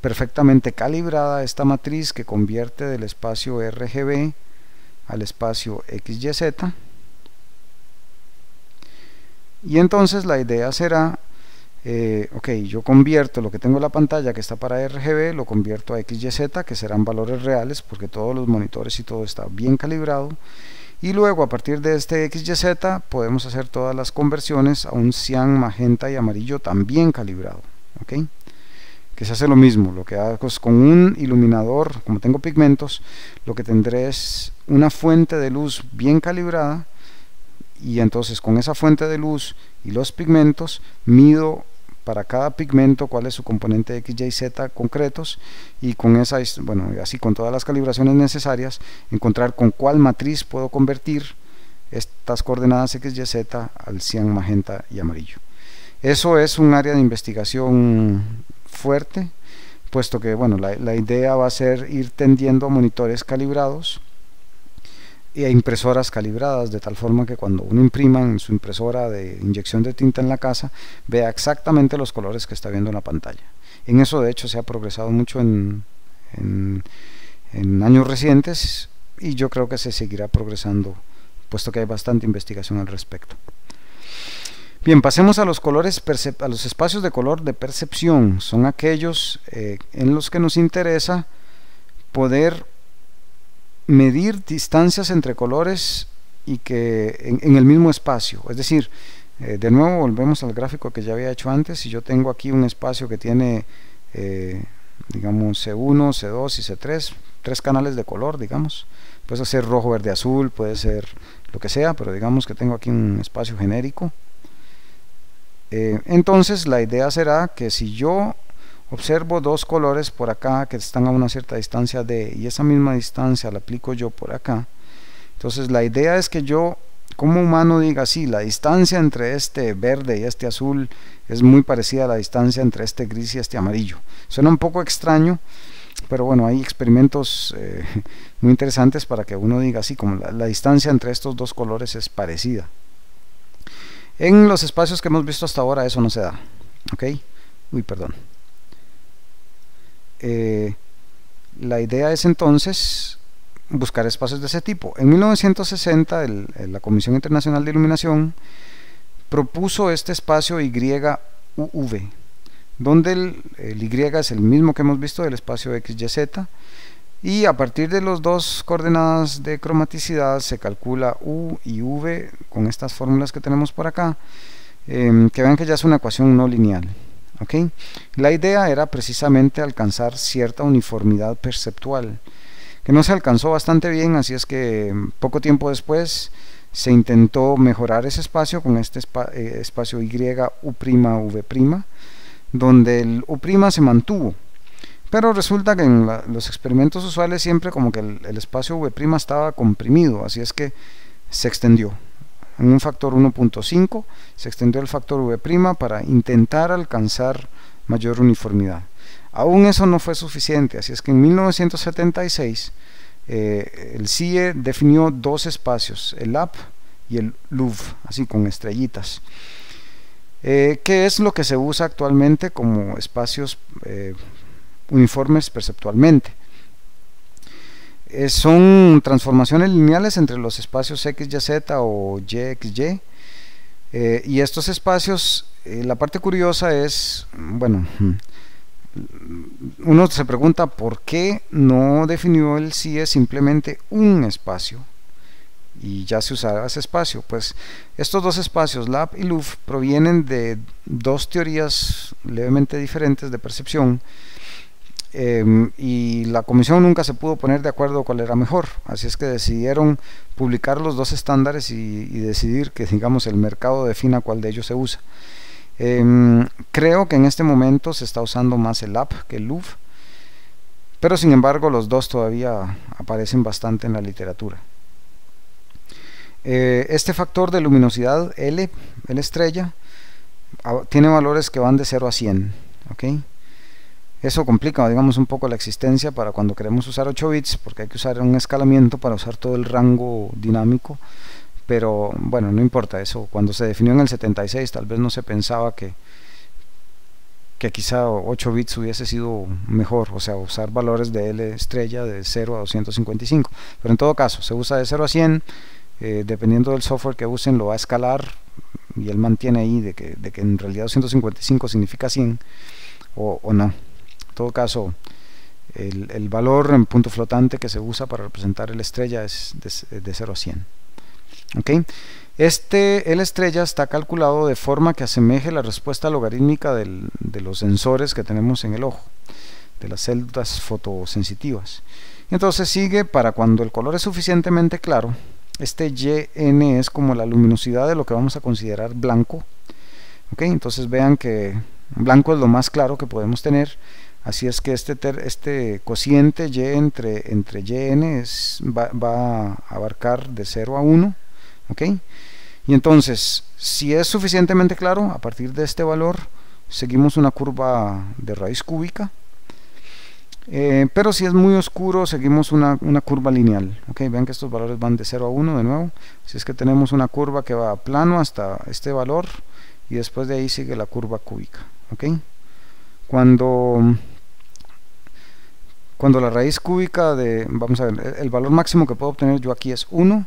perfectamente calibrada esta matriz que convierte del espacio RGB al espacio XYZ y entonces la idea será eh, ok, yo convierto lo que tengo en la pantalla que está para RGB, lo convierto a XYZ, que serán valores reales, porque todos los monitores y todo está bien calibrado. Y luego a partir de este XYZ podemos hacer todas las conversiones a un cian, magenta y amarillo también calibrado. ok Que se hace lo mismo, lo que hago es con un iluminador, como tengo pigmentos, lo que tendré es una fuente de luz bien calibrada y entonces con esa fuente de luz y los pigmentos mido para cada pigmento cuál es su componente X, Y, Z concretos y con esa, bueno, así con todas las calibraciones necesarias, encontrar con cuál matriz puedo convertir estas coordenadas X, Y, Z al cian, magenta y amarillo. Eso es un área de investigación fuerte, puesto que bueno, la, la idea va a ser ir tendiendo monitores calibrados e impresoras calibradas de tal forma que cuando uno imprima en su impresora de inyección de tinta en la casa vea exactamente los colores que está viendo en la pantalla en eso de hecho se ha progresado mucho en, en, años recientes y yo creo que se seguirá progresando puesto que hay bastante investigación al respecto Bien, pasemos a los colores, a los espacios de color de percepción. Son aquellos eh, en los que nos interesa poder medir distancias entre colores y que en, el mismo espacio, es decir, eh, de nuevo volvemos al gráfico que ya había hecho antes, si yo tengo aquí un espacio que tiene, eh, digamos, C1, C2 y C3, tres canales de color, digamos, puede ser rojo, verde, azul, puede ser lo que sea, pero digamos que tengo aquí un espacio genérico. Eh, entonces la idea será que si yo observo dos colores por acá que están a una cierta distancia de y esa misma distancia la aplico yo por acá entonces la idea es que yo como humano diga sí, la distancia entre este verde y este azul es muy parecida a la distancia entre este gris y este amarillo suena un poco extraño pero bueno, hay experimentos eh, muy interesantes para que uno diga así, como la, la distancia entre estos dos colores es parecida. En los espacios que hemos visto hasta ahora eso no se da. ¿Ok? Uy, perdón. Eh, la idea es entonces buscar espacios de ese tipo. En 1960 la Comisión Internacional de Iluminación propuso este espacio YUV, donde el, Y es el mismo que hemos visto del espacio XYZ, y a partir de los dos coordenadas de cromaticidad se calcula U y V con estas fórmulas que tenemos por acá, eh, que vean que ya es una ecuación no lineal. La idea era precisamente alcanzar cierta uniformidad perceptual, que no se alcanzó bastante bien, así es que mm, poco tiempo después se intentó mejorar ese espacio con este eh, espacio Y V', donde el U' se mantuvo. Pero resulta que en los experimentos usuales siempre como que el espacio V' estaba comprimido, así es que se extendió en un factor 1.5 se extendió el factor V' para intentar alcanzar mayor uniformidad. Aún eso no fue suficiente, así es que en 1976 eh, el CIE definió dos espacios, el AP y el LUV, así con estrellitas, eh, que es lo que se usa actualmente como espacios eh, uniformes perceptualmente. Eh, son transformaciones lineales entre los espacios x, y, z o y, x, y. Eh, y estos espacios, eh, la parte curiosa es, bueno, hmm, uno se pregunta por qué no definió el CIE simplemente un espacio y ya se usaba ese espacio. Pues estos dos espacios, LAB y LUF, provienen de dos teorías levemente diferentes de percepción Em, y la comisión nunca se pudo poner de acuerdo cuál era mejor, así es que decidieron publicar los dos estándares y, decidir que digamos el mercado defina cuál de ellos se usa. Em, creo que en este momento se está usando más el app que el LUV, pero sin embargo los dos todavía aparecen bastante en la literatura. eh, este factor de luminosidad L, L estrella, tiene valores que van de 0 a 100. ¿ok? Eso complica, digamos, un poco la existencia para cuando queremos usar 8 bits, porque hay que usar un escalamiento para usar todo el rango dinámico. Pero bueno, no importa eso. Cuando se definió en el 76, tal vez no se pensaba que, que quizá 8 bits hubiese sido mejor, o sea, usar valores de L estrella de 0 a 255. Pero en todo caso, se usa de 0 a 100, eh, dependiendo del software que usen, lo va a escalar y él mantiene ahí de que, de que en realidad 255 significa 100 o, no. En todo caso, el, el, valor en punto flotante que se usa para representar el estrella es de, de 0 a 100. ¿Okay? Este, el estrella está calculado de forma que asemeje la respuesta logarítmica del, de los sensores que tenemos en el ojo, de las celdas fotosensitivas. Entonces sigue para cuando el color es suficientemente claro, este YN es como la luminosidad de lo que vamos a considerar blanco. ¿ok? Entonces vean que blanco es lo más claro que podemos tener. Así es que este, este cociente Y entre, entre YN es, va, va, a abarcar de 0 a 1. ¿ok? Y entonces, si es suficientemente claro, a partir de este valor, seguimos una curva de raíz cúbica eh, pero si es muy oscuro seguimos una, una, curva lineal ok vean que estos valores van de 0 a 1 de nuevo si es que tenemos una curva que va plano hasta este valor y después de ahí sigue la curva cúbica ok cuando cuando la raíz cúbica de vamos a ver el valor máximo que puedo obtener yo aquí es 1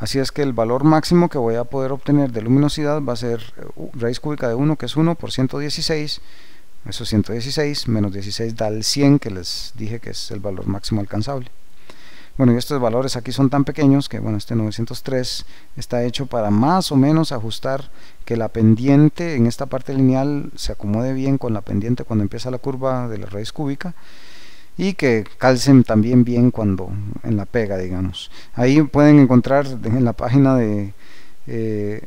así es que el valor máximo que voy a poder obtener de luminosidad va a ser uh, raíz cúbica de 1 que es 1 por 116 eso 116 menos 16 da el 100 que les dije que es el valor máximo alcanzable. Bueno, y estos valores aquí son tan pequeños que, bueno, este 903 está hecho para más o menos ajustar que la pendiente en esta parte lineal se acomode bien con la pendiente cuando empieza la curva de la raíz cúbica y que calcen también bien cuando en la pega, digamos. Ahí pueden encontrar en la página de, eh,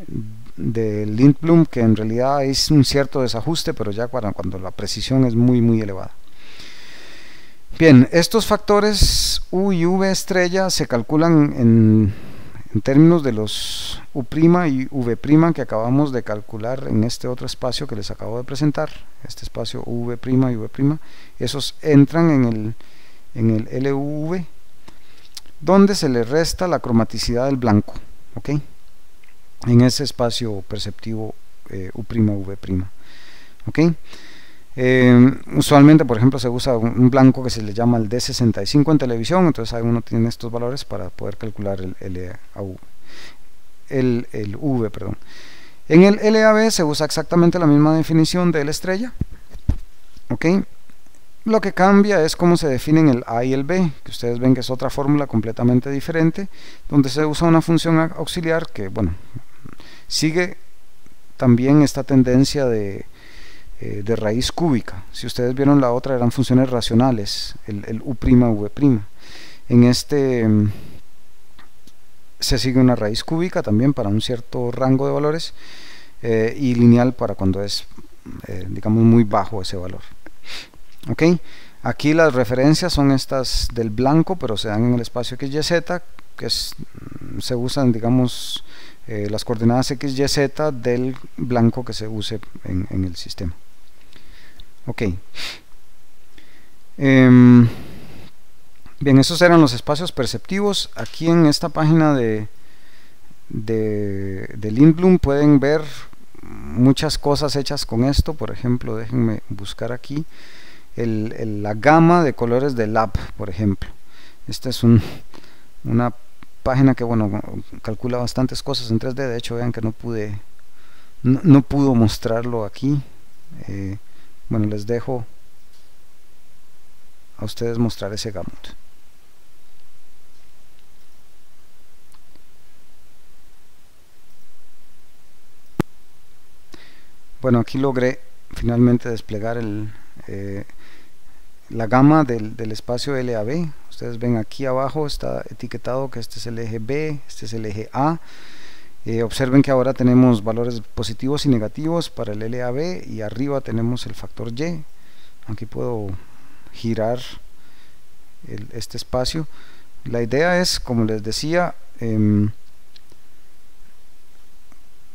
Lindblom que en realidad es un cierto desajuste pero ya cuando la precisión es muy muy elevada bien estos factores U y V estrella se calculan en, en términos de los U' y V' que acabamos de calcular en este otro espacio que les acabo de presentar este espacio V' y V' esos entran en el, en el LUV donde se le resta la cromaticidad del blanco ¿ok? en ese espacio perceptivo eh, U', V'. ¿ok? Eh, usualmente, por ejemplo, se usa un blanco que se le llama el D65 en televisión, entonces ahí uno tiene estos valores para poder calcular el, LAV, el, el V. Perdón. En el LAB se usa exactamente la misma definición de la estrella. ¿ok? Lo que cambia es cómo se definen el A y el B, que ustedes ven que es otra fórmula completamente diferente, donde se usa una función auxiliar que, bueno, Sigue también esta tendencia de, eh, de raíz cúbica. Si ustedes vieron la otra eran funciones racionales, el, el U', V'. En este mm, se sigue una raíz cúbica también para un cierto rango de valores eh, y lineal para cuando es eh, digamos muy bajo ese valor aquí las referencias son estas del blanco pero se dan en el espacio XYZ que mm, se usan digamos las coordenadas x, y, z del blanco que se use en, el sistema. Ok. Em, bien, esos eran los espacios perceptivos. Aquí en esta página de, de, de Lindblom pueden ver muchas cosas hechas con esto. Por ejemplo, déjenme buscar aquí la gama de colores del lab, por ejemplo. Esta es un, una página que bueno calcula bastantes cosas en 3D de hecho vean que no pude no, pudo mostrarlo aquí eh, bueno les dejo a ustedes mostrar ese gamut. Bueno aquí logré finalmente desplegar el eh, la gama del, del espacio LAB ustedes ven aquí abajo está etiquetado que este es el eje B, este es el eje A eh, observen que ahora tenemos valores positivos y negativos para el LAB y arriba tenemos el factor Y. Aquí puedo girar este espacio. La idea es como les decía eh,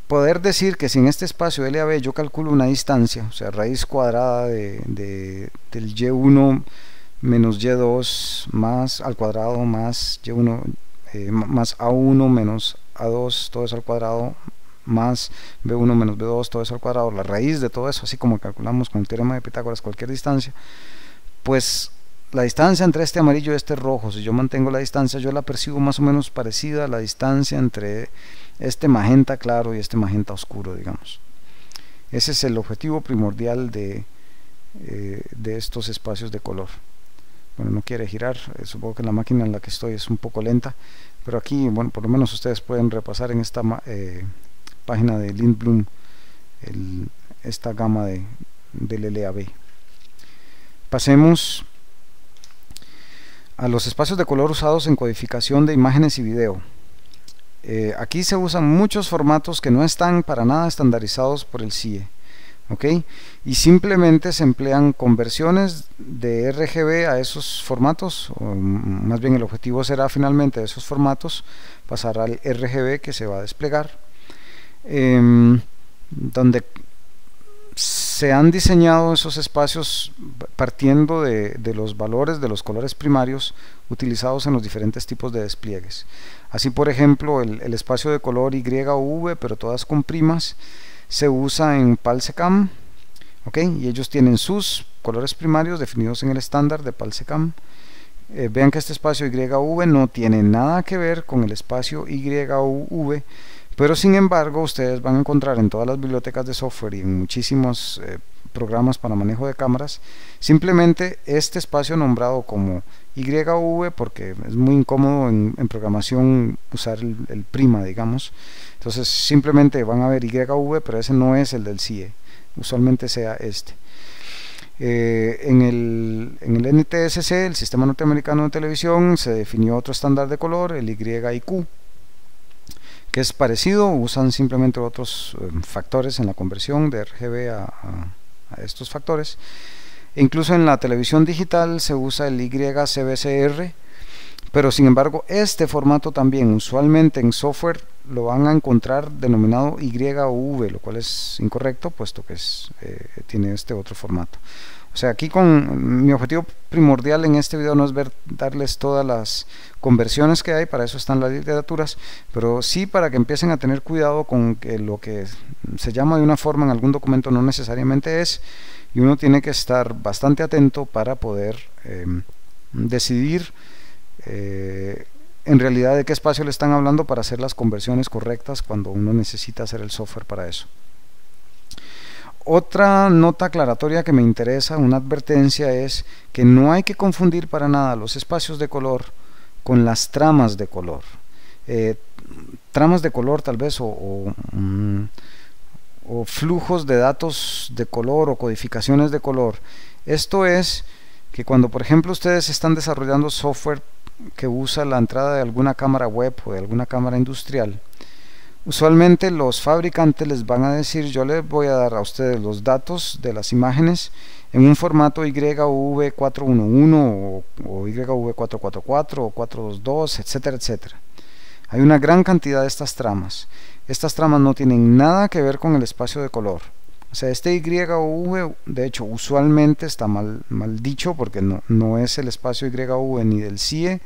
poder decir que si en este espacio LAB yo calculo una distancia, o sea, raíz cuadrada de, del Y1 menos Y2 más al cuadrado más Y1 eh, más A1 menos A2, todo eso al cuadrado más B1 menos B2, todo eso al cuadrado, la raíz de todo eso, así como calculamos con el teorema de Pitágoras cualquier distancia, pues la distancia entre este amarillo y este rojo, si yo mantengo la distancia, yo la percibo más o menos parecida a la distancia entre este magenta claro y este magenta oscuro, digamos. Ese es el objetivo primordial de, eh, de estos espacios de color. Bueno, no quiere girar, eh, supongo que la máquina en la que estoy es un poco lenta, pero aquí, bueno, por lo menos ustedes pueden repasar en esta eh, página de Lindblom esta gama de, del LAB. Pasemos a los espacios de color usados en codificación de imágenes y video. Eh, aquí se usan muchos formatos que no están para nada estandarizados por el CIE. ¿Ok? Y simplemente se emplean conversiones de RGB a esos formatos, o más bien el objetivo será finalmente de esos formatos pasar al RGB que se va a desplegar, em, donde se han diseñado esos espacios partiendo de, los valores de los colores primarios utilizados en los diferentes tipos de despliegues. Así por ejemplo el, espacio de color Y o V, pero todas con primas, se usa en PALSECAM, ¿ok? y ellos tienen sus colores primarios definidos en el estándar de PALSECAM. Eh, vean que este espacio Y o V no tiene nada que ver con el espacio Y o V pero sin embargo, ustedes van a encontrar en todas las bibliotecas de software y en muchísimos eh, programas para manejo de cámaras, simplemente este espacio nombrado como YV, porque es muy incómodo en, programación usar el, prima, digamos. Entonces simplemente van a ver YV, pero ese no es el del CIE, usualmente sea este. Eh, en, el, NTSC, el Sistema Norteamericano de Televisión, se definió otro estándar de color, el YIQ, que es parecido, usan simplemente otros eh, factores en la conversión de RGB a, estos factores. E incluso en la televisión digital se usa el YCBCR, pero sin embargo este formato también usualmente en software lo van a encontrar denominado YV, lo cual es incorrecto puesto que es, eh, tiene este otro formato. O sea, aquí con mi objetivo primordial en este video no es ver, darles todas las conversiones que hay, para eso están las literaturas, pero sí para que empiecen a tener cuidado con que lo que se llama de una forma en algún documento no necesariamente es, y uno tiene que estar bastante atento para poder em, decidir eh, en realidad de qué espacio le están hablando para hacer las conversiones correctas cuando uno necesita hacer el software para eso. Otra nota aclaratoria que me interesa, una advertencia, es que no hay que confundir para nada los espacios de color con las tramas de color. Eh, tramas de color tal vez o, mm, o, flujos de datos de color o codificaciones de color. Esto es que cuando por ejemplo ustedes están desarrollando software que usa la entrada de alguna cámara web o de alguna cámara industrial, Usualmente los fabricantes les van a decir, yo les voy a dar a ustedes los datos de las imágenes en un formato YV411 o, o YV444 o 422, etcétera, etcétera. Hay una gran cantidad de estas tramas. Estas tramas no tienen nada que ver con el espacio de color. O sea, este YV, de hecho, usualmente está mal, mal dicho porque no, no es el espacio YV ni del CIE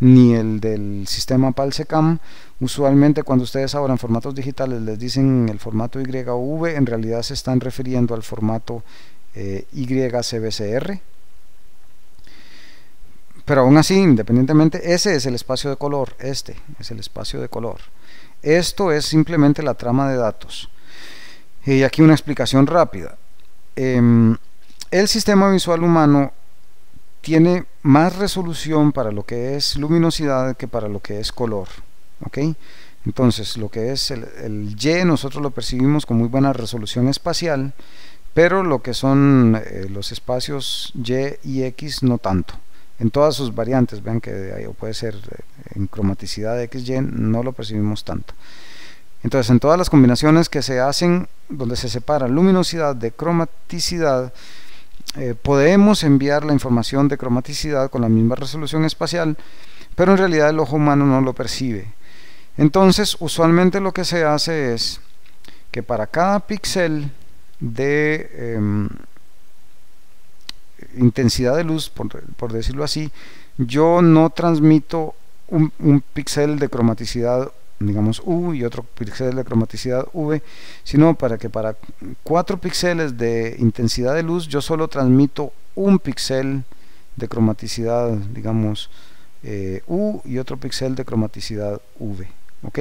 ni el del sistema PALSECAM. Usualmente cuando ustedes abran formatos digitales les dicen el formato YV, en realidad se están refiriendo al formato eh, YCBCR. Pero aún así, independientemente, ese es el espacio de color, este es el espacio de color. Esto es simplemente la trama de datos. Y aquí una explicación rápida. Em, el sistema visual humano tiene más resolución para lo que es luminosidad que para lo que es color. Entonces, lo que es el, Y, nosotros lo percibimos con muy buena resolución espacial, pero lo que son eh, los espacios Y y X no tanto. En todas sus variantes, vean que puede ser eh, en cromaticidad de XY, no lo percibimos tanto. Entonces, en todas las combinaciones que se hacen, donde se separa luminosidad de cromaticidad, eh, podemos enviar la información de cromaticidad con la misma resolución espacial, pero en realidad el ojo humano no lo percibe. Entonces, usualmente lo que se hace es que para cada píxel de em, intensidad de luz, por, decirlo así, yo no transmito un, un píxel de cromaticidad digamos U y otro píxel de cromaticidad V, sino para que para cuatro píxeles de intensidad de luz yo solo transmito un píxel de cromaticidad, digamos, eh, U y otro píxel de cromaticidad V. ¿ok?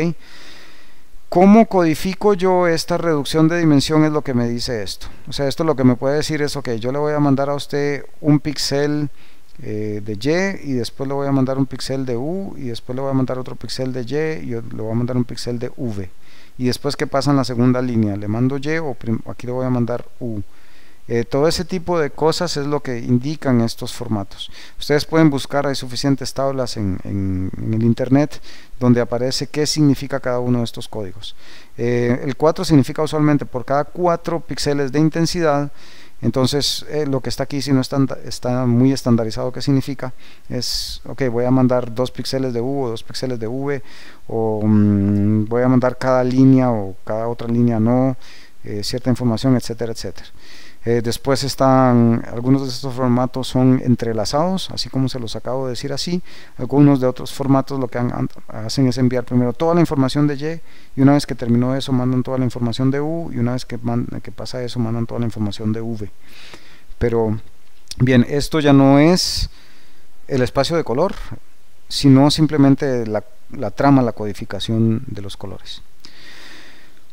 ¿Cómo codifico yo esta reducción de dimensión? Es lo que me dice esto. O sea, esto lo que me puede decir es, ok, yo le voy a mandar a usted un píxel eh, de Y y después le voy a mandar un píxel de U y después le voy a mandar otro píxel de Y y le voy a mandar un píxel de V. Y después que pasa en la segunda línea, le mando Y o aquí le voy a mandar U. Eh, todo ese tipo de cosas es lo que indican estos formatos. Ustedes pueden buscar, hay suficientes tablas en, el internet donde aparece qué significa cada uno de estos códigos. Eh, el 4 significa usualmente por cada 4 píxeles de intensidad entonces eh, lo que está aquí si no está, está muy estandarizado qué significa es ok voy a mandar dos píxeles de U o dos píxeles de V o mm, voy a mandar cada línea o cada otra línea no cierta información etcétera etcétera eh, después están, algunos de estos formatos son entrelazados, así como se los acabo de decir así. Algunos de otros formatos lo que hacen es enviar primero toda la información de Y y una vez que terminó eso mandan toda la información de U y una vez que, pasa eso mandan toda la información de V. Pero bien, esto ya no es el espacio de color, sino simplemente la, la trama, la codificación de los colores.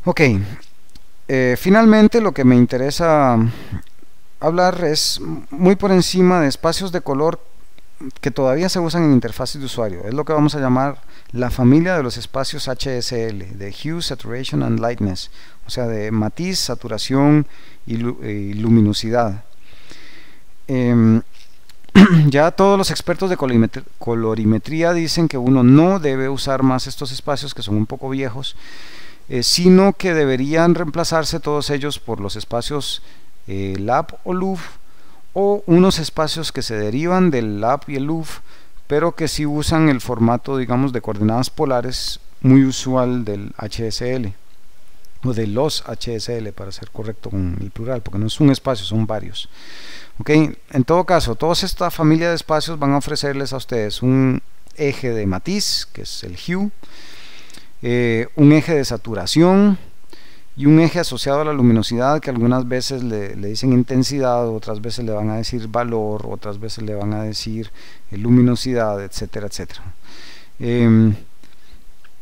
Ok, eh, finalmente lo que me interesa hablar es muy por encima de espacios de color que todavía se usan en interfaces de usuario. Es lo que vamos a llamar la familia de los espacios HSL, de Hue, Saturation and Lightness, o sea, de matiz, saturación y, luminosidad. Em, ya todos los expertos de colorimetría dicen que uno no debe usar más estos espacios que son un poco viejos eh, sino que deberían reemplazarse todos ellos por los espacios eh, LAB o LUV o unos espacios que se derivan del LAB y el LUV pero que sí usan el formato digamos de coordenadas polares muy usual del HSL o de los HSL para ser correcto con el plural porque no es un espacio, son varios. Ok, en todo caso, toda esta familia de espacios van a ofrecerles a ustedes un eje de matiz que es el hue eh, un eje de saturación y un eje asociado a la luminosidad que algunas veces le, dicen intensidad, otras veces le van a decir valor, otras veces le van a decir eh, luminosidad, etcétera, etcétera. Em,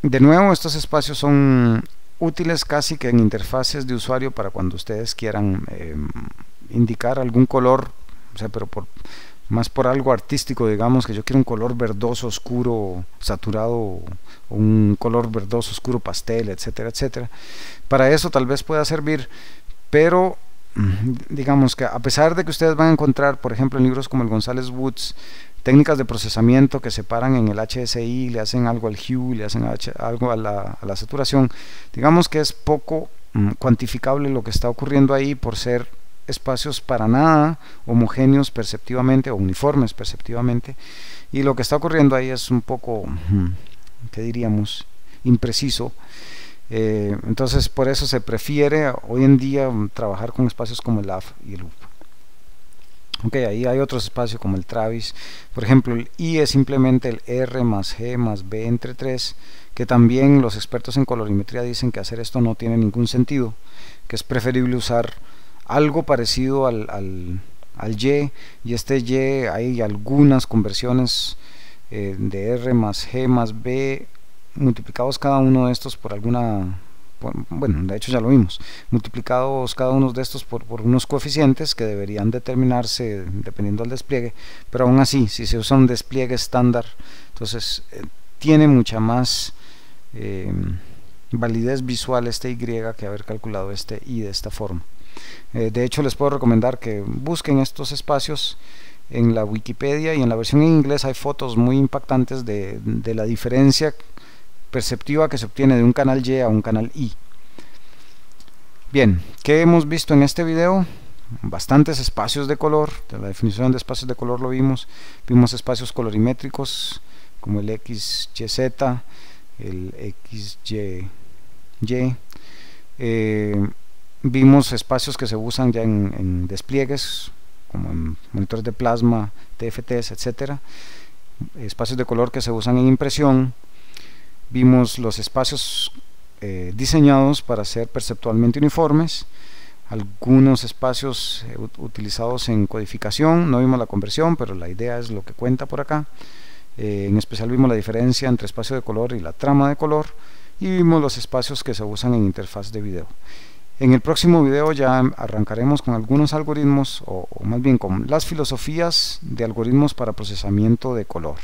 de nuevo, estos espacios son útiles casi que en interfaces de usuario para cuando ustedes quieran em, indicar algún color, o sea, pero por, más por algo artístico, digamos, que yo quiero un color verdoso oscuro saturado, un color verdoso oscuro pastel, etcétera, etcétera. Para eso tal vez pueda servir, pero mm, digamos que a pesar de que ustedes van a encontrar, por ejemplo, en libros como el González Woods, técnicas de procesamiento que separan en el HSI, le hacen algo al hue, le hacen algo a la, a la saturación, digamos que es poco mm, cuantificable lo que está ocurriendo ahí por ser espacios para nada homogéneos perceptivamente o uniformes perceptivamente. Y lo que está ocurriendo ahí es un poco que diríamos impreciso. Eh, entonces por eso se prefiere hoy en día trabajar con espacios como el AF y el UP ok ahí hay otros espacios como el Travis. Por ejemplo el I es simplemente el R más G más B entre 3 que también los expertos en colorimetría dicen que hacer esto no tiene ningún sentido que es preferible usar algo parecido al, al, Y y este Y hay algunas conversiones eh, de R más G más B multiplicados cada uno de estos por alguna bueno, de hecho ya lo vimos, multiplicados cada uno de estos por, por, unos coeficientes que deberían determinarse dependiendo del despliegue, pero aún así, si se usa un despliegue estándar, entonces eh, tiene mucha más eh, validez visual este Y que haber calculado este Y de esta forma. Eh, de hecho les puedo recomendar que busquen estos espacios en la Wikipedia y en la versión en inglés hay fotos muy impactantes de, la diferencia perceptiva que se obtiene de un canal Y a un canal I. Bien, ¿qué hemos visto en este video? Bastantes espacios de color, la definición de espacios de color lo vimos, vimos espacios colorimétricos como el XYZ, el XY, Eh, vimos espacios que se usan ya en, despliegues, como en monitores de plasma, TFTs, etcétera. Espacios de color que se usan en impresión. Vimos los espacios eh, diseñados para ser perceptualmente uniformes algunos espacios eh, utilizados en codificación, no vimos la conversión, pero la idea es lo que cuenta por acá. Eh, en especial vimos la diferencia entre espacio de color y la trama de color y vimos los espacios que se usan en interfaz de video. En el próximo video ya arrancaremos con algunos algoritmos o más bien con las filosofías de algoritmos para procesamiento de color.